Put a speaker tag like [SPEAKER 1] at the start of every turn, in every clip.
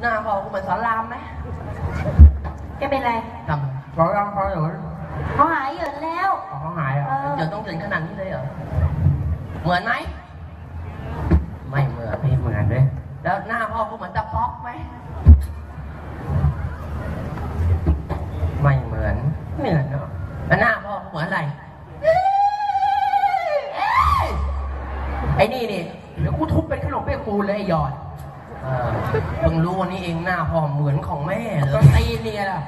[SPEAKER 1] หน้าพ่อกูเหมือนสอนรามไหม
[SPEAKER 2] แกเป็นไร
[SPEAKER 1] ทำสอนรามพอเหรอ
[SPEAKER 2] เขาหายเหยินแล้ว
[SPEAKER 1] อ๋อเขาหายเหร
[SPEAKER 2] เอ
[SPEAKER 1] อะเดี๋ยวต้องถึงขนาดนี้เลยเหรอ เหมือนไหม ไม่เหมือนไม่เหมือนเลยแล้วหน้าพ่อกูเหมือนตะป๊อกไหม ไม่เหมือนไม่เหมือนเนาะแล้วหน้าพ่อกูเหมือนอะไร ไอ้นี่นี่เดี๋ยวกูทุบเป็นขนมเปียกปูนเลยไอ้หยอด เออเพิ่งรู้วันนี้เองหน้าพ่อเหมือนของแม่เลยก็ตีเนี่ยล่ะ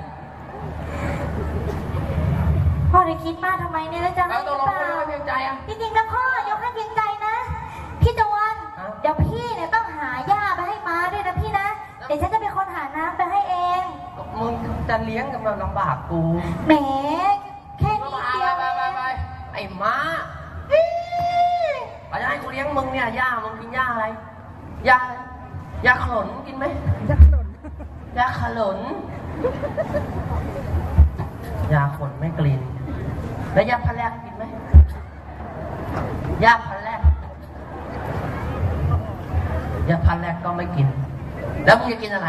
[SPEAKER 2] พ่อจะคิดมากทำไมเนี่ยแล้วจะให้
[SPEAKER 1] แล้ว
[SPEAKER 2] ห
[SPEAKER 1] ต
[SPEAKER 2] รื
[SPEAKER 1] ก
[SPEAKER 2] อ
[SPEAKER 1] ลง
[SPEAKER 2] เป
[SPEAKER 1] ไม่
[SPEAKER 2] ล่า
[SPEAKER 1] ได้เพียงใจอะ
[SPEAKER 2] จริงๆนะพ่อยกให้เพียงใจนะ พี่จวน
[SPEAKER 1] ฮะ
[SPEAKER 2] เดี๋ยวพี่เนี่ยต้องหาหญ้าไปให้ม้าด้วยนะพี่นะ เดี๋ยวฉันจะเป็นคนหาน้ำไปให้เอง
[SPEAKER 1] มึงจะเลี้ยงกับเราลำบากกู
[SPEAKER 2] แหมแค่นี้
[SPEAKER 1] ไป
[SPEAKER 2] เดียว
[SPEAKER 1] ไปไปไปไอ้ม้าเราจะให้กูเลี้ยงมึงเนี่ยย่ามึงกินย่าอะไรย่าอะไร ย่าขลนกินไหมย่าขลนย่าขลนยาขนไม่กลิ่นแล้วยาพะแลกกินไหมยาพะแลกยาพะแลกก็ไม่กิน แล้วมึงจะกินอะไร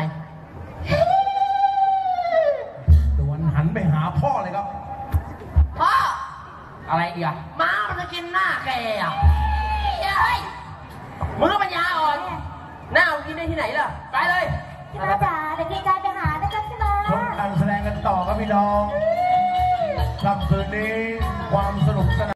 [SPEAKER 3] ดวนหันไปหาพ่อเลยครับ
[SPEAKER 1] พ่อ
[SPEAKER 3] อะไรอีกอะ
[SPEAKER 1] ม้ามันจะกินหน้าแกอะ หน้ามึงกินได้ที่ไหนล่ะ ไปเลย
[SPEAKER 2] พี่ม้าจ๋าเดี๋ยวเกรงใจไปหานะจ๊ะพี่ม้า
[SPEAKER 3] ชมการแสดงกันต่อครับพี่น้องค่ำคืนนี้ความสนุกสนาน